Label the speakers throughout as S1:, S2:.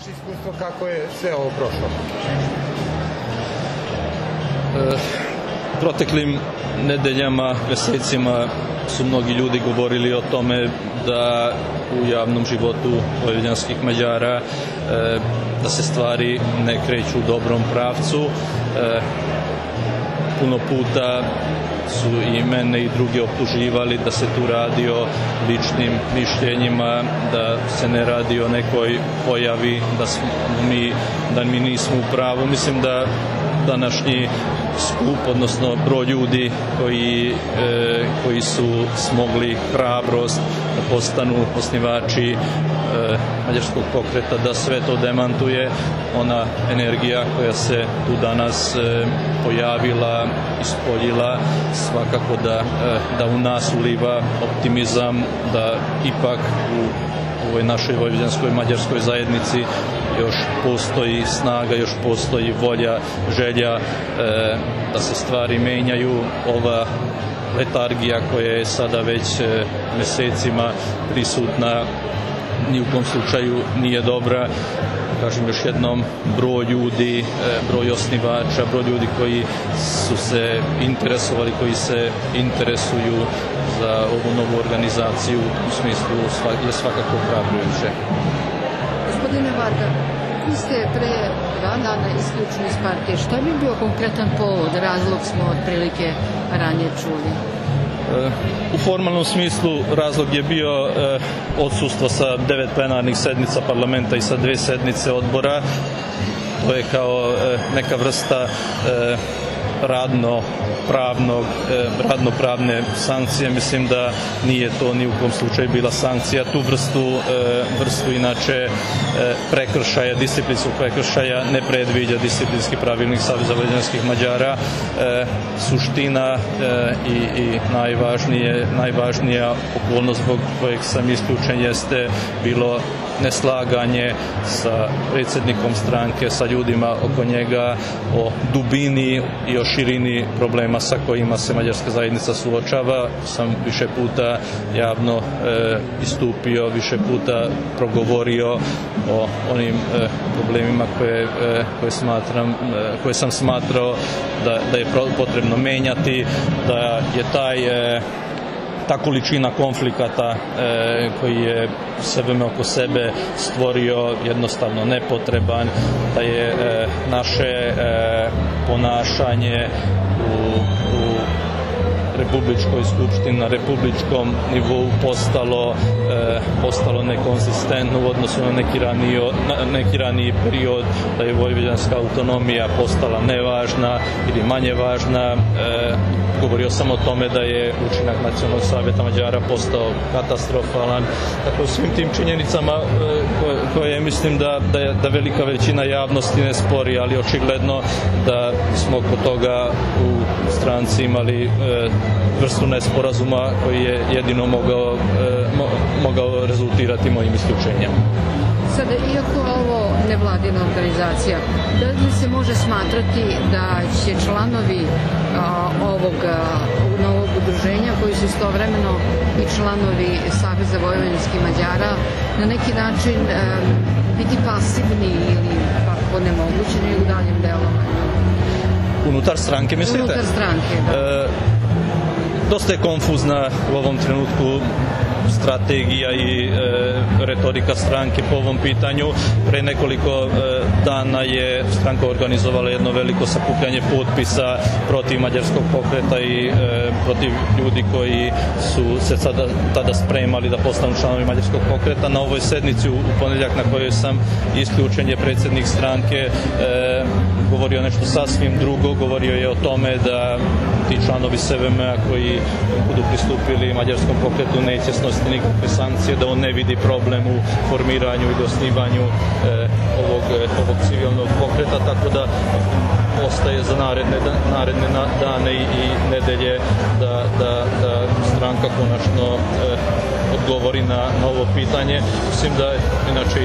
S1: Vaše iskustvo kako je sve ovo prošlo?
S2: E, proteklim nedeljama, mesecima su mnogi ljudi govorili o tome da u javnom životu vojvođanskih Mađara e, da se stvari ne kreću u dobrom pravcu. E, puno puta su i mene i druge optuživali da se tu radi o ličnim mišljenjima, da se ne radi o nekoj pojavi, da, smo mi, da mi nismo u pravu. Mislim da današnji skup, odnosno broj ljudi koji, e, koji su smogli hrabrost da postanu osnivači e, mađarskog pokreta, da sve to demantuje. Ona energija koja se tu danas e, pojavila, ispoljila, svakako da, e, da u nas uliva optimizam, da ipak u ovoj našoj vojvođanskoj mađarskoj zajednici još postoji snaga, još postoji volja, želja e, da se stvari menjaju. Ova letargija koja je sada već e, mesecima prisutna ni u kom slučaju nije dobra kažem još jednom, broj ljudi, e, broj osnivača, broj ljudi koji su se interesovali, koji se interesuju za ovu novu organizaciju u smislu je svakako ohrabrujuće.
S3: Gospodine Varga, vi ste pre dva dana isključeni iz partije. Šta bi bio konkretan povod? Razlog smo otprilike ranije čuli.
S2: U formalnom smislu razlog je bio e, odsustvo sa devet plenarnih sednica parlamenta i sa dve sednice odbora. To je kao e, neka vrsta e, radno pravnog, e, radno-pravne sankcije, mislim da nije to ni u kom slučaju bila sankcija. Tu vrstu, e, vrstu inače e, prekršaja, disciplinskog prekršaja ne predviđa disciplinski pravilnik Savjeza Vojvođanskih Mađara. Suština i, i najvažnije, najvažnija okolnost zbog kojeg sam isključen jeste bilo neslaganje sa predsjednikom stranke, sa ljudima oko njega, o dubini i o širini problema sa kojima se mađarska zajednica suočava. Sam više puta javno e, istupio, više puta progovorio o onim e, problemima koje, e, koje, smatram, e, koje sam smatrao da, da je potrebno menjati, da je taj e, ta količina konflikata e, koji je sebe oko sebe stvorio jednostavno nepotreban, da je e, naše e, ponašanje u, u Republičkoj skupštini na republičkom nivou postalo, e, postalo nekonsistentno u odnosu na neki, raniji, na neki raniji period, da je vojvođanska autonomija postala nevažna ili manje važna. E, govorio sam o tome da je učinak Nacionalnog savjeta Mađara postao katastrofalan. Dakle, u svim tim činjenicama e, koje, mislim da, da, da velika većina javnosti ne spori, ali očigledno da smo kod toga u stranci imali vrstu nesporazuma koji je jedino mogao, e, mo, mogao rezultirati mojim isključenjem.
S3: Sada, iako ovo nevladina organizacija, da li se može smatrati da će članovi a, ovog novog udruženja, koji su istovremeno i članovi Saveza Vojvođanskih Mađara, na neki način a, biti pasivni ili kako nemogućeni u daljem delovanju?
S2: Unutar stranke, mislite?
S3: Unutar stranke, da. E,
S2: dosta je konfuzna u ovom trenutku strategija i e, retorika stranke po ovom pitanju. Pre nekoliko e, dana je stranka organizovala jedno veliko sakupljanje potpisa protiv mađarskog pokreta i e, protiv ljudi koji su se sada, tada spremali da postanu članovi mađarskog pokreta. Na ovoj sednici u, u ponedljak na kojoj sam isključen je predsednik stranke e, govorio nešto sasvim drugo, govorio je o tome da ti članovi SVM-a koji budu pristupili mađarskom pokretu neće snositi nikakve sankcije, da on ne vidi problem u formiranju i osnivanju e, ovog, ovog civilnog pokreta, tako da ostaje za naredne, naredne dane i, i nedelje da, da, da stranka konačno e, odgovori na, na ovo pitanje. Mislim da, inače,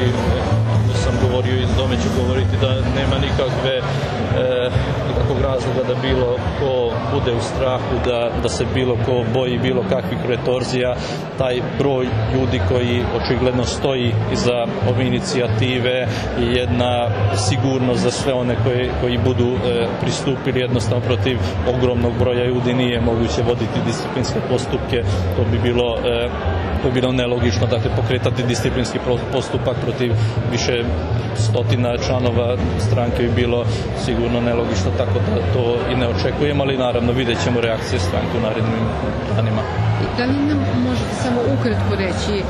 S2: sam govorio i tome ću govoriti da nema nikakve, e, nikakvog razloga da bilo ko bude u strahu, da, da se bilo ko boji bilo kakvih retorzija. Taj broj ljudi koji očigledno stoji iza ove inicijative i jedna sigurnost za sve one koji, koji budu e, pristupili jednostavno protiv ogromnog broja ljudi nije moguće voditi disciplinske postupke. To bi bilo e, to bi bilo nelogično, dakle pokretati disciplinski postupak protiv više stotina članova stranke bi bilo sigurno nelogično, tako da to i ne očekujem, ali naravno vidjet ćemo reakcije stranke u narednim danima.
S3: Da li nam možete samo ukratko reći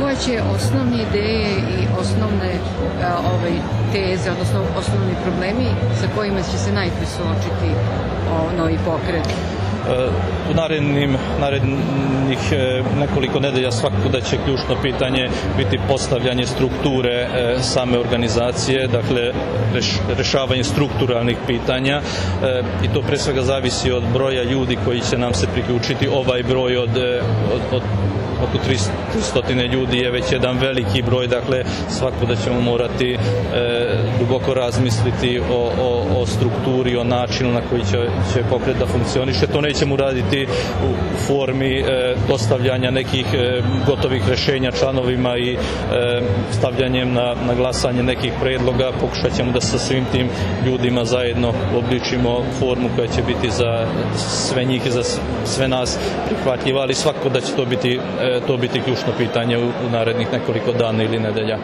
S3: koja će osnovne ideje i osnovne a, ovaj, teze, odnosno osnovni problemi sa kojima će se najpre suočiti novi pokret?
S2: U narednim, narednih e, nekoliko nedelja svakako da će ključno pitanje biti postavljanje strukture e, same organizacije, dakle rešavanje strukturalnih pitanja e, i to pre svega zavisi od broja ljudi koji će nam se priključiti. Ovaj broj od, od, od oko 300 ljudi je već jedan veliki broj, dakle svako da ćemo morati e, duboko razmisliti o, o, o strukturi, o načinu na koji će, će pokret da funkcioniše. To nećemo uraditi u formi e, dostavljanja nekih e, gotovih rešenja članovima i e, stavljanjem na, na glasanje nekih predloga. Pokušat ćemo da sa svim tim ljudima zajedno obličimo formu koja će biti za sve njih i za sve nas prihvatljiva, ali svako da će to biti, e, to biti ključno pitanje u narednih nekoliko dana ili nedelja.